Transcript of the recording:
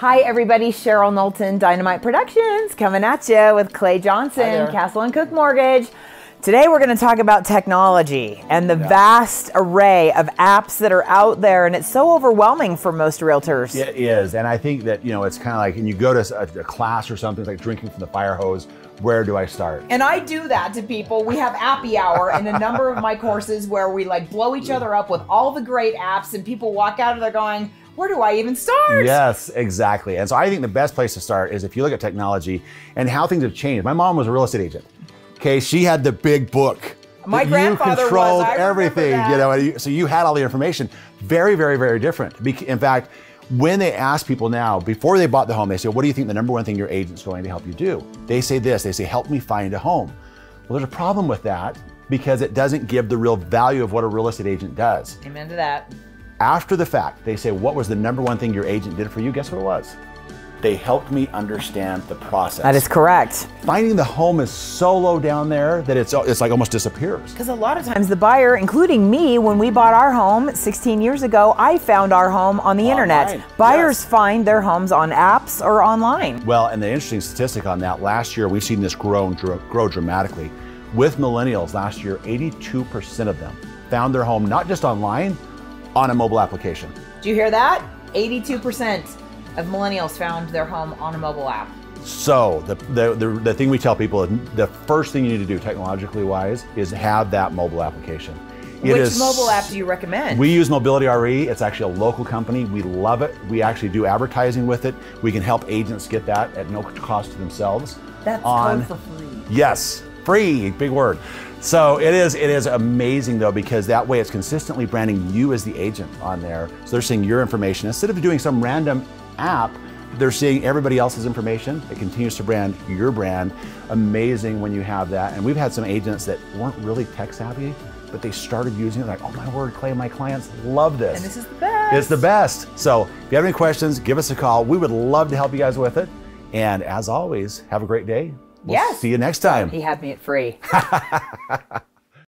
Hi, everybody. Cheryl Knowlton, Dynamite Productions, coming at you with Clay Johnson. Castle and Cooke Mortgage. Today, we're going to talk about technology and the vast array of apps that are out there, and it's so overwhelming for most realtors. It is, and I think that you know it's kind of like, and you go to a, a class or something it's like drinking from the fire hose. Where do I start? And I do that to people. We have Appy Hour in a number of my courses where we like blow each other up with all the great apps, and people walk out of there going, Where do I even start? Yes, exactly. And so I think the best place to start is if you look at technology and how things have changed. My mom was a real estate agent. Okay, she had the big book. My grandfather you was. controlled I everything, you know. So you had all the information. Very, very, very different. In fact, when they ask people now, before they bought the home, they say, "What do you think the number one thing your agent's going to help you do?" They say this. They say, "Help me find a home." Well, there's a problem with that because it doesn't give the real value of what a real estate agent does. Amen to that. After the fact, they say, What was the number one thing your agent did for you? Guess what it was? They helped me understand the process. That is correct. Finding the home is so low down there that it's, it's like almost disappears. Because a lot of times the buyer, including me, when we bought our home 16 years ago, I found our home on the internet. Buyers yes. find their homes on apps or online. Well, and the interesting statistic on that last year, we've seen this grow, dr- grow dramatically. With millennials last year, 82% of them found their home not just online, on a mobile application. Do you hear that? 82% of millennials found their home on a mobile app. So the, the, the, the thing we tell people, the first thing you need to do technologically wise is have that mobile application. It Which is- mobile app do you recommend? We use Mobility RE. It's actually a local company. We love it. We actually do advertising with it. We can help agents get that at no cost to themselves. That's on code for free. Yes, free, big word. So it is it is amazing though because that way it's consistently branding you as the agent on there. So they're seeing your information instead of doing some random app. They're seeing everybody else's information. It continues to brand your brand. Amazing when you have that. And we've had some agents that weren't really tech savvy, but they started using it like, oh my word, Clay, my clients love this. And this is the best. It's the best. So if you have any questions, give us a call. We would love to help you guys with it. And as always, have a great day. We'll Yes. see you next time. He had me at free.